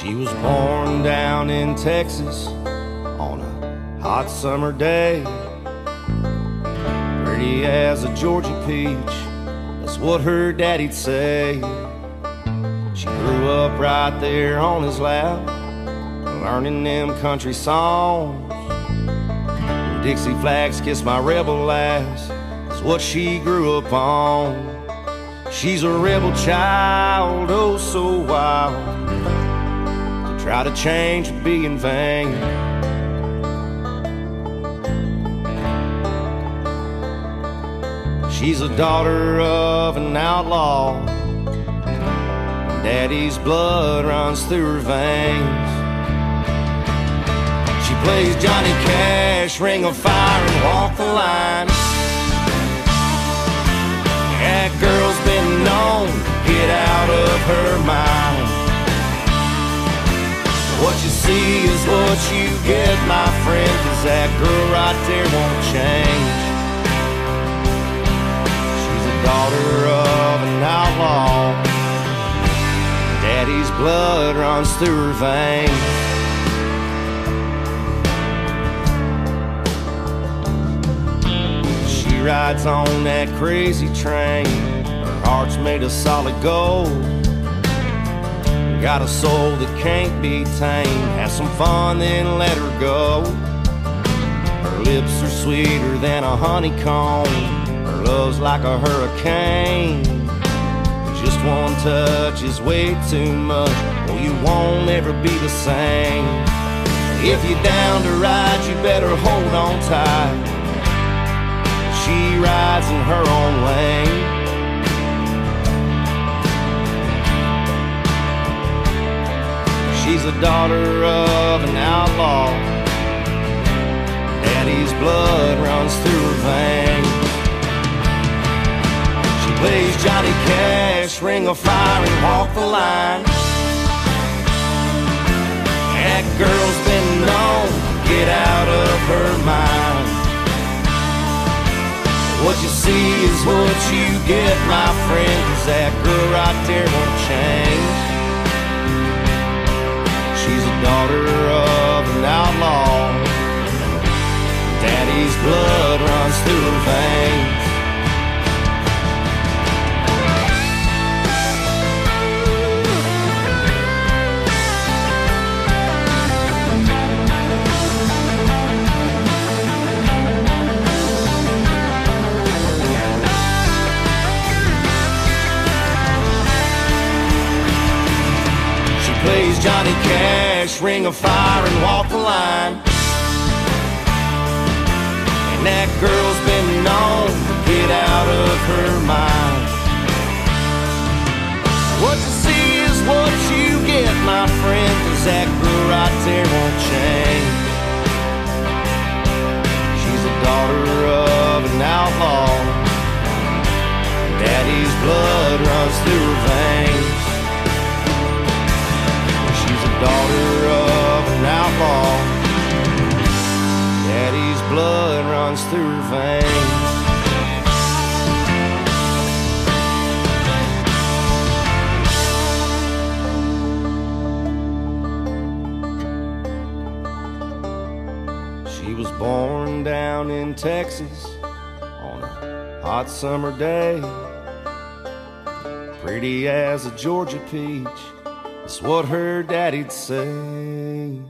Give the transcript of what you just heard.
She was born down in Texas on a hot summer day. Pretty as a Georgia peach, that's what her daddy'd say. She grew up right there on his lap, learning them country songs. Dixie flags kiss my rebel ass, that's what she grew up on. She's a rebel child, oh so wild. Try to change would be in vain. She's a daughter of an outlaw. Daddy's blood runs through her veins. She plays Johnny Cash, Ring of Fire, and Walk the Line. That girl's been known to get out of her mind. See is what you get, my friend, cause that girl right there won't change. She's a daughter of an outlaw. Daddy's blood runs through her veins. She rides on that crazy train. Her heart's made of solid gold. Got a soul that can't be tamed. Have some fun, then let her go. Her lips are sweeter than a honeycomb. Her love's like a hurricane. Just one touch is way too much. Well, you won't ever be the same. If you're down to ride, you better hold on tight. She rides in her own lane. She's a daughter of an outlaw. Daddy's blood runs through her veins. She plays Johnny Cash, Ring of Fire, and Walk the Line. That girl's been known to get out of her mind. What you see is what you get, my friend, cause that girl right there won't change. She's a daughter of an outlaw. Daddy's blood runs through her veins. Plays Johnny Cash, Ring of Fire, and Walk the Line. And that girl's been known to get out of her mind. What you see is what you get, my friend, cause that girl right there won't change. She's a daughter of an outlaw. Daddy's blood runs through her through her veins. She was born down in Texas on a hot summer day. Pretty as a Georgia peach. That's what her daddy'd say.